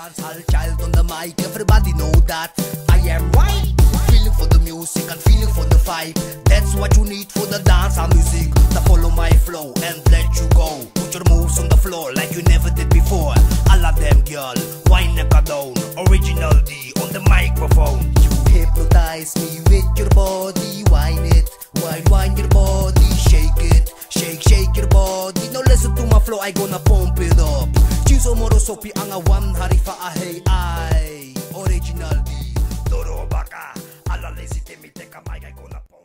dancehall child on the mic, everybody know that I am right. Feeling for the music and feeling for the vibe. That's what you need for the dancehall music. To follow my flow and let you go. Put your moves on the floor like you never did before. All of them, girl, wine never down. Original D on the microphone. You hypnotize me with your body, wine it, wine, wine your body, shake it, shake, shake your body. Now listen to my flow, I gonna pump it up. Chizo Morosopi ang awan harifa ahey ay original D. Doro baka, alale si temite kamay, I gonna pump